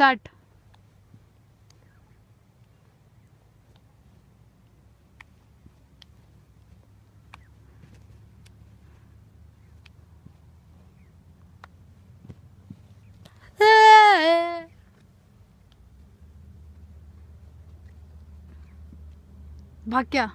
start भाग क्या